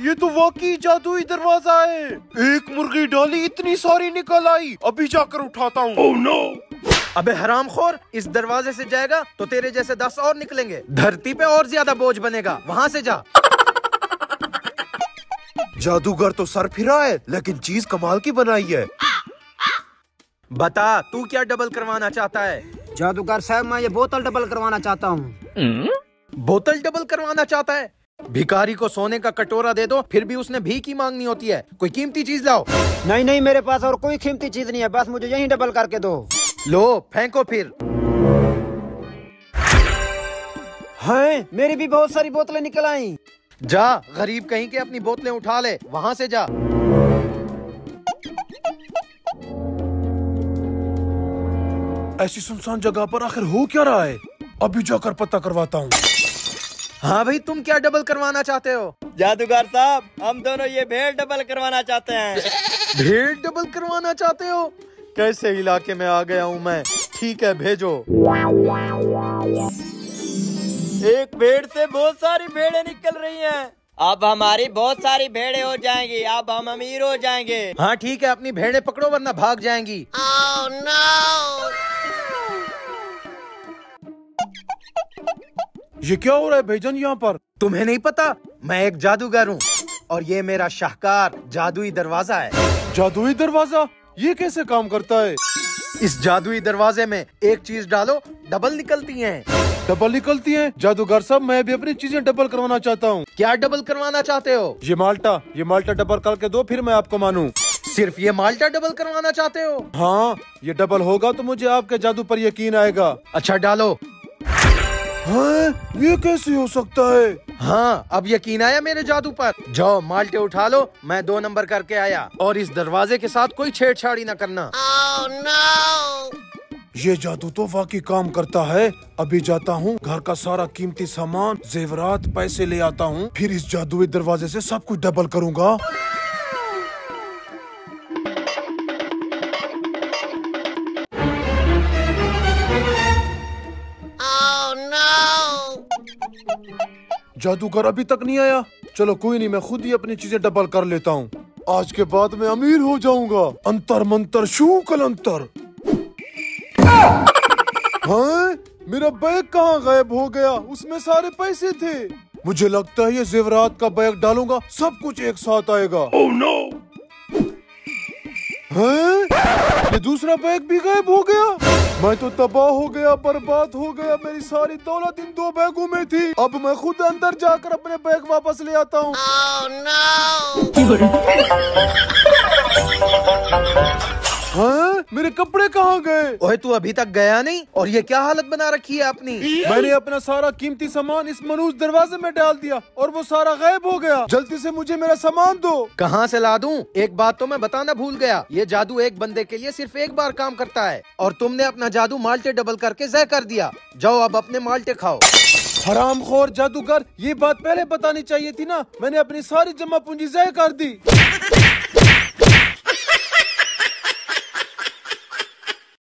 ये तो वाकई जादुई दरवाज़ा है। एक मुर्गी डाली इतनी सारी निकल आई अभी जाकर उठाता हूँ। Oh, no. अबे हराम खोर इस दरवाजे से जाएगा तो तेरे जैसे दस और निकलेंगे। धरती पे और ज़्यादा बोझ बनेगा। वहाँ से जा। जादूगर तो सर फिरा है लेकिन चीज़ कमाल की बनाई है। बता तू क्या डबल करवाना चाहता है? जादूगर साहब मैं ये बोतल डबल करवाना चाहता हूँ। बोतल डबल करवाना चाहता है? भिखारी को सोने का कटोरा दे दो फिर भी उसने भीख ही मांगनी होती है। कोई कीमती चीज़ लाओ। नहीं नहीं मेरे पास और कोई कीमती चीज़ नहीं है बस मुझे यही डबल करके दो। लो फेंको फिर। हैं मेरी भी बहुत सारी बोतलें निकल आई। जा गरीब कहीं के अपनी बोतलें उठा ले वहाँ से जा। ऐसी सुनसान जगह पर आखिर हो क्या रहा है? अभी जाकर पता करवाता हूँ। हाँ भाई तुम क्या डबल करवाना चाहते हो? जादूगर साहब हम दोनों ये भेड़ डबल करवाना चाहते हैं। भेड़ डबल करवाना चाहते हो? कैसे इलाके में आ गया हूँ मैं? ठीक है भेजो। एक भेड़ से बहुत सारी भेड़ें निकल रही हैं। अब हमारी बहुत सारी भेड़ें हो जाएँगी अब हम अमीर हो जाएँगे। हाँ ठीक है अपनी भेड़ें पकड़ो वरना भाग जाएँगी। Oh, no! ये क्या हो रहा है भाईजान यहाँ पर? तुम्हें नहीं पता? मैं एक जादूगर हूँ और ये मेरा शाहकार जादुई दरवाज़ा है। जादुई दरवाज़ा? ये कैसे काम करता है? इस जादुई दरवाजे में एक चीज़ डालो, डबल निकलती है। डबल निकलती है? जादूगर साहब, मैं भी अपनी चीज़ें डबल करवाना चाहता हूँ। क्या डबल करवाना चाहते हो? ये माल्टा ये माल्टा डबल करके दो, फिर मैं आपको मानू। सिर्फ़ ये माल्टा डबल करवाना चाहते हो? हाँ ये डबल होगा तो मुझे आपके जादू पर यकीन आएगा। अच्छा डालो। हाँ, ये कैसे हो सकता है? हाँ अब यकीन आया मेरे जादू पर। जाओ माल्टे उठा लो मैं दो नंबर करके आया। और इस दरवाजे के साथ कोई छेड़छाड़ी न करना। Oh, no! ये जादू तो वाकई काम करता है। अभी जाता हूँ घर का सारा कीमती सामान जेवरात पैसे ले आता हूँ। फिर इस जादुई दरवाजे से सब कुछ डबल करूँगा। जादूगर अभी तक नहीं आया। चलो कोई नहीं मैं खुद ही अपनी चीज़ें डबल कर लेता हूँ। आज के बाद मैं अमीर हो जाऊँगा। अंतर मंतर शू कल अंतर। हाँ? मेरा बैग कहाँ गायब हो गया? उसमें सारे पैसे थे। मुझे लगता है ये जेवरात का बैग डालूँगा सब कुछ एक साथ आएगा। Oh, no! है? ये दूसरा बैग भी गायब हो गया? मैं तो तबाह हो गया बर्बाद हो गया। मेरी सारी दौलत इन दो बैगों में थी। अब मैं खुद अंदर जाकर अपने बैग वापस ले आता हूँ। Oh, no! मेरे कपड़े कहाँ गए? ओए तू अभी तक गया नहीं? और ये क्या हालत बना रखी है अपनी? मैंने अपना सारा कीमती सामान इस मनुष्य दरवाजे में डाल दिया और वो सारा गायब हो गया। जल्दी से मुझे मेरा सामान दो। कहाँ से ला दूँ? एक बात तो मैं बताना भूल गया। ये जादू एक बंदे के लिए सिर्फ़ एक बार काम करता है। और तुमने अपना जादू माल्टे डबल करके जय कर दिया। जाओ अब अपने माल्टे खाओ। हराम खोर जादूगर ये बात पहले बतानी चाहिए थी ना? मैंने अपनी सारी जमा पूंजी जय कर दी।